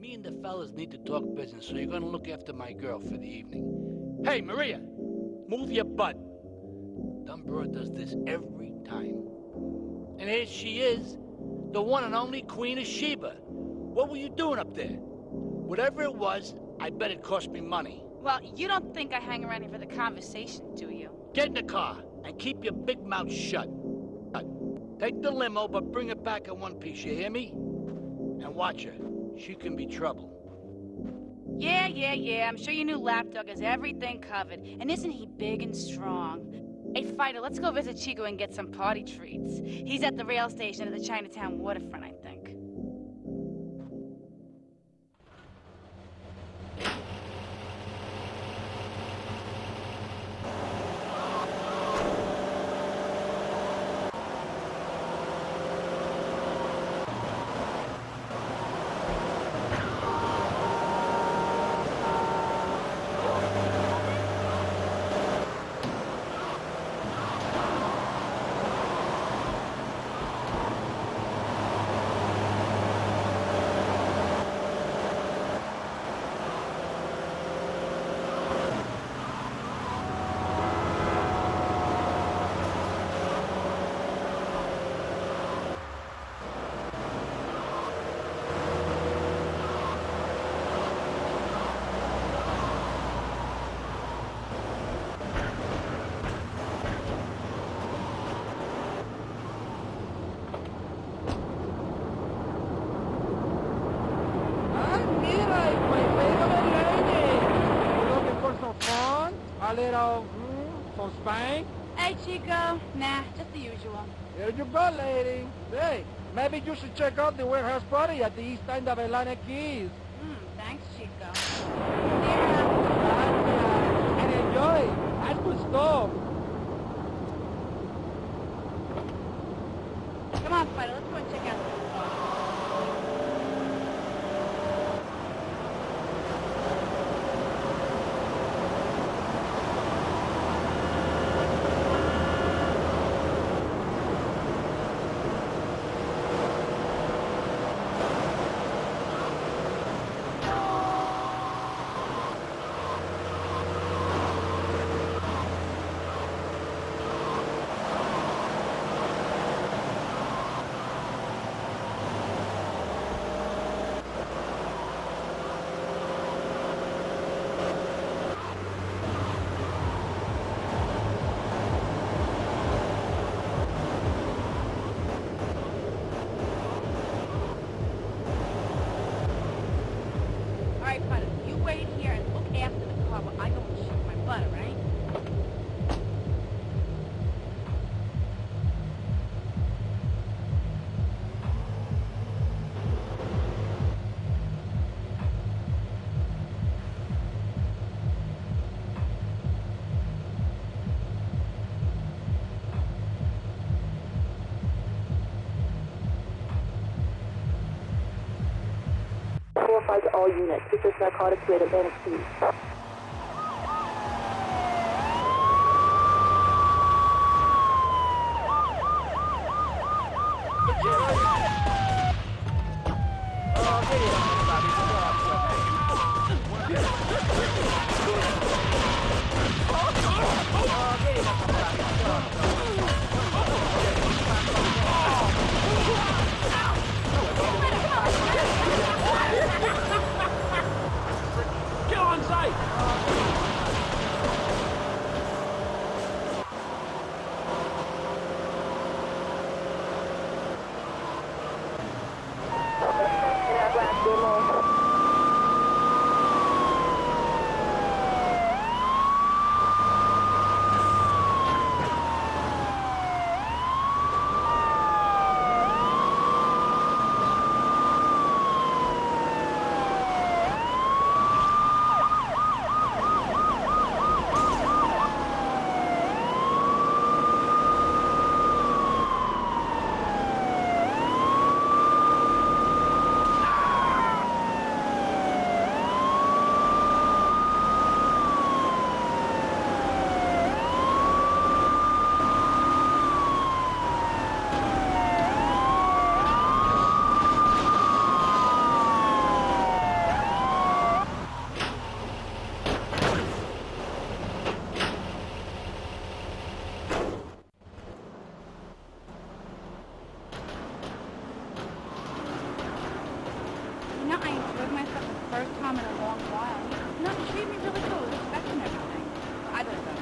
Me and the fellas need to talk business, so you're gonna look after my girl for the evening. Hey, Maria, move your butt. Dumborough does this every time. And here she is, the one and only Queen of Sheba. What were you doing up there? Whatever it was, I bet it cost me money. Well, you don't think I hang around here for the conversation, do you? Get in the car and keep your big mouth shut. Take the limo, but bring it back in one piece, you hear me? And watch her. She can be trouble. Yeah, yeah, yeah. I'm sure your new lapdog has everything covered. And isn't he big and strong? Hey, Fighter, let's go visit Chico and get some party treats. He's at the rail station at the Chinatown waterfront, I think. Ah, mira, my favorite lady. You looking for some fun? A little, hmm, some spank? Hey, Chico. Nah, just the usual. Here you go, lady. Hey, maybe you should check out the warehouse party at the east end of Atlantic Quays. Hmm, thanks, Chico. Gracias. Five to all units. This is narcotics rate Atlantic Quays. In our first time in a long while. No, he treated me really good. Respecting everything. I don't know.